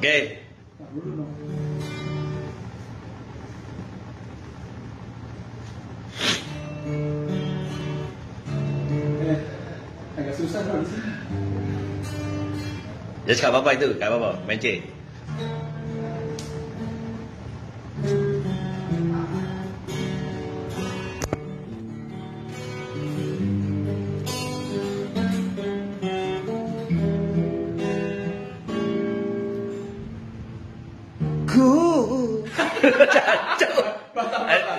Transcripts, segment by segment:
Okay. Eh, agak susah kali ni. Jadi tak apa itu, tak apa, penci. Ku.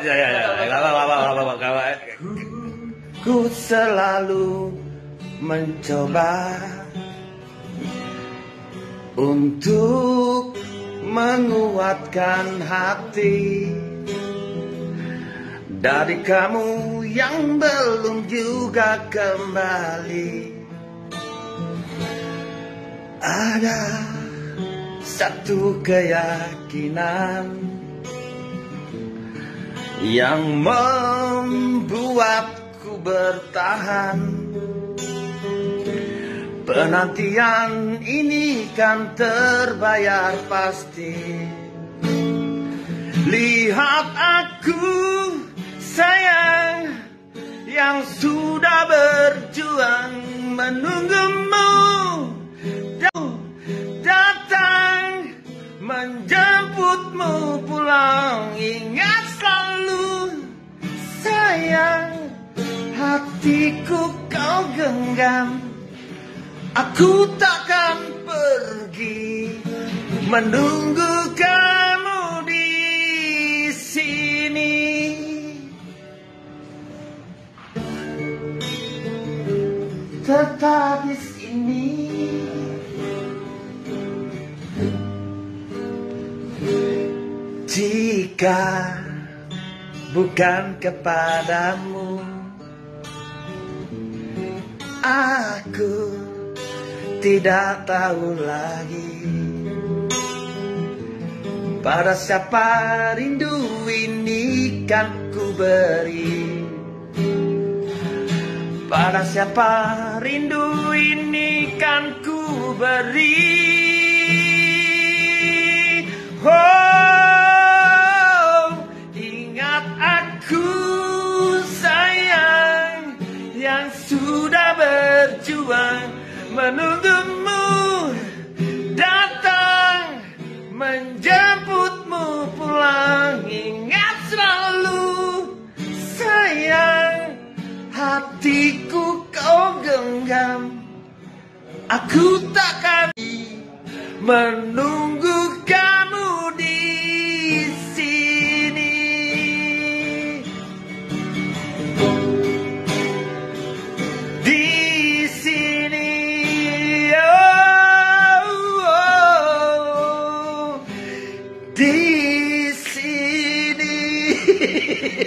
Ya ya ya, apa-apa. Ku selalu mencoba untuk menguatkan hati dari kamu yang belum juga kembali. Ada satu keyakinan yang membuatku bertahan. Penantian ini kan terbayar pasti. Lihat aku sayang yang sudah berjuang menunggumu menjemputmu pulang. Ingat selalu sayang hatiku kau genggam. Aku takkan pergi menunggu kamu di sini. Tetap di sini Jika bukan kepadamu Aku tidak tahu lagi Pada siapa rindu ini kan ku beri. Pada siapa rindu ini kan ku beri ingat aku sayang yang sudah berjuang menunggumu datang menjemputmu pulang. Ingat selalu sayang hatiku kau genggam. Aku takkan menunggu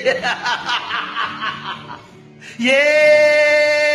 yeah.